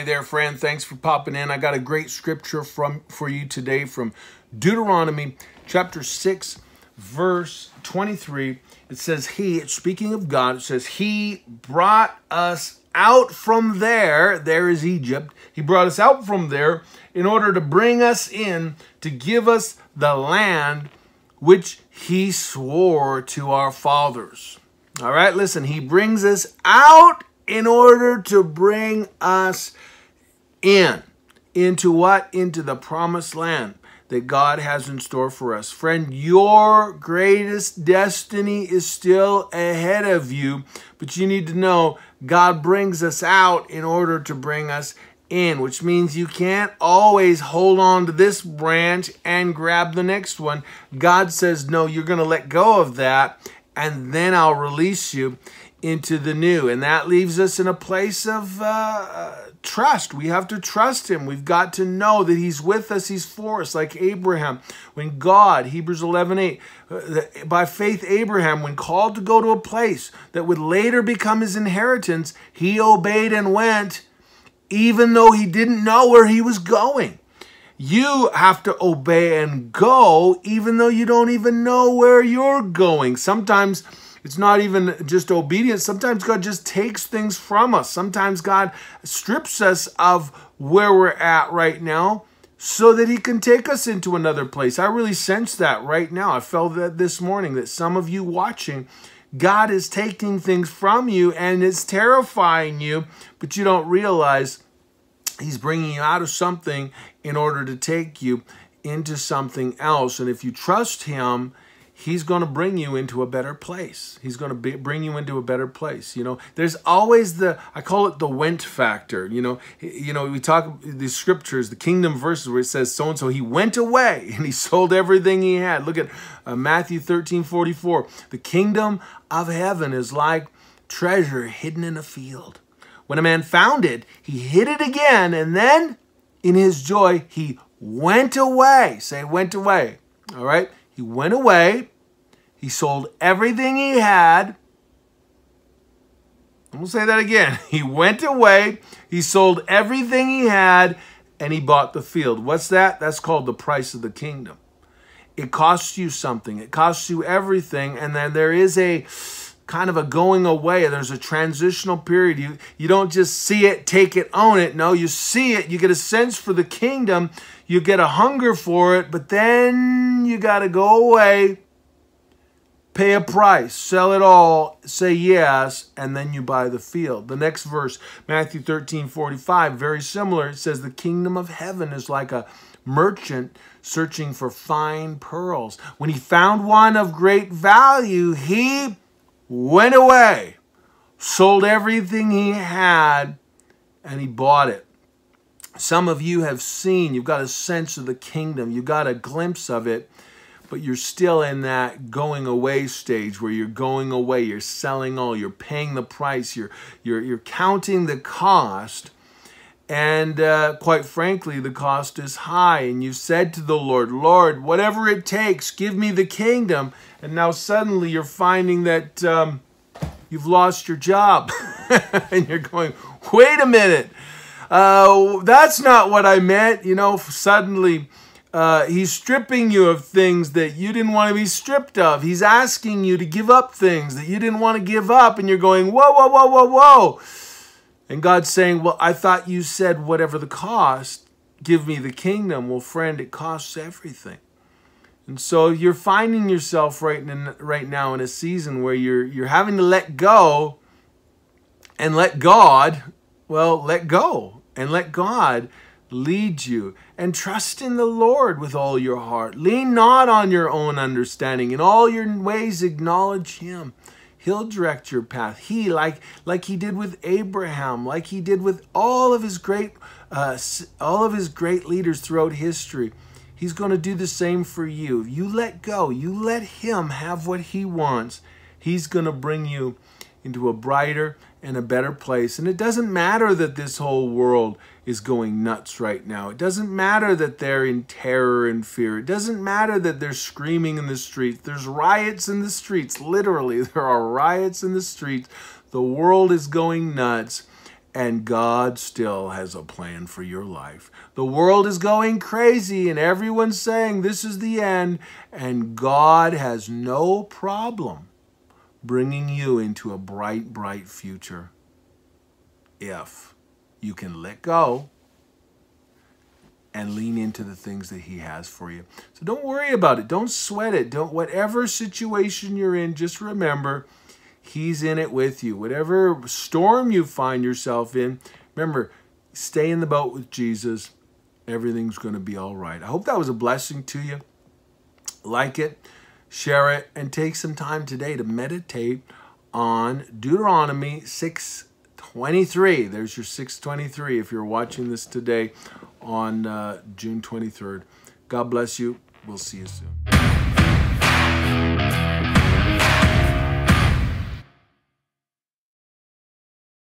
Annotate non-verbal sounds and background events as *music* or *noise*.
Hey there, friend. Thanks for popping in. I got a great scripture from for you today from Deuteronomy chapter 6, verse 23. It says, He, speaking of God, it says, He brought us out from there. There is Egypt. He brought us out from there in order to bring us in to give us the land which He swore to our fathers. All right, listen, He brings us out in order to bring us in. Into what? Into the promised land that God has in store for us. Friend, your greatest destiny is still ahead of you, but you need to know God brings us out in order to bring us in, which means you can't always hold on to this branch and grab the next one. God says, no, you're going to let go of that, and then I'll release you into the new. And that leaves us in a place of uh, trust. We have to trust him. We've got to know that he's with us, he's for us, like Abraham. When God, Hebrews 11 8, uh, by faith, Abraham, when called to go to a place that would later become his inheritance, he obeyed and went, even though he didn't know where he was going. You have to obey and go, even though you don't even know where you're going. Sometimes it's not even just obedience. Sometimes God just takes things from us. Sometimes God strips us of where we're at right now so that he can take us into another place. I really sense that right now. I felt that this morning that some of you watching, God is taking things from you and it's terrifying you, but you don't realize he's bringing you out of something in order to take you into something else. And if you trust him, he's going to bring you into a better place. He's going to be, bring you into a better place. You know, there's always the I call it the went factor. You know, you know we talk the scriptures, the kingdom verses where it says so and so he went away *laughs* and he sold everything he had. Look at uh, Matthew 13, 44. The kingdom of heaven is like treasure hidden in a field. When a man found it, he hid it again, and then in his joy, he went away. Say, went away. All right? He went away he sold everything he had. I'm going to say that again. *laughs* He went away, he sold everything he had, and he bought the field. What's that? That's called the price of the kingdom. It costs you something, it costs you everything, and then there is a kind of a going away. There's a transitional period. You, you don't just see it, take it, own it. No, you see it, you get a sense for the kingdom, you get a hunger for it, but then you got to go away pay a price, sell it all, say yes, and then you buy the field. The next verse, Matthew 13, 45, very similar. It says, The kingdom of heaven is like a merchant searching for fine pearls. When he found one of great value, he went away, sold everything he had, and he bought it. Some of you have seen, you've got a sense of the kingdom, you've got a glimpse of it but you're still in that going away stage where you're going away, you're selling all, you're paying the price, you're you're you're counting the cost, and uh, quite frankly, the cost is high. And you said to the Lord, Lord, whatever it takes, give me the kingdom. And now suddenly you're finding that um, you've lost your job, *laughs* and you're going, wait a minute. Uh, that's not what I meant. You know, suddenly uh, he's stripping you of things that you didn't want to be stripped of. He's asking you to give up things that you didn't want to give up. And you're going, whoa, whoa, whoa, whoa, whoa. And God's saying, well, I thought you said whatever the cost, give me the kingdom. Well, friend, it costs everything. And so you're finding yourself right, in, right now in a season where you're, you're having to let go and let God, well, let go and let God lead you. And trust in the Lord with all your heart. Lean not on your own understanding. In all your ways acknowledge him. He'll direct your path. He, like, like he did with Abraham, like he did with all of his great, uh, all of his great leaders throughout history. He's going to do the same for you. You let go. You let him have what he wants. He's going to bring you into a brighter and a better place. And it doesn't matter that this whole world is going nuts right now. It doesn't matter that they're in terror and fear. It doesn't matter that they're screaming in the streets. There's riots in the streets. Literally, *laughs* there are riots in the streets. The world is going nuts. and God still has a plan for your life. The world is going crazy and everyone's saying this is the end, and God has no problem bringing you into a bright, bright future if you can let go and lean into the things that he has for you. So don't worry about it. Don't sweat it. Don't whatever situation you're in, just remember he's in it with you. Whatever storm you find yourself in, remember stay in the boat with Jesus. Everything's going to be all right. I hope that was a blessing to you. Like it, share it, and take some time today to meditate on Deuteronomy 6:23. There's your 623 if you're watching this today on uh, June 23rd. God bless you. We'll see you soon.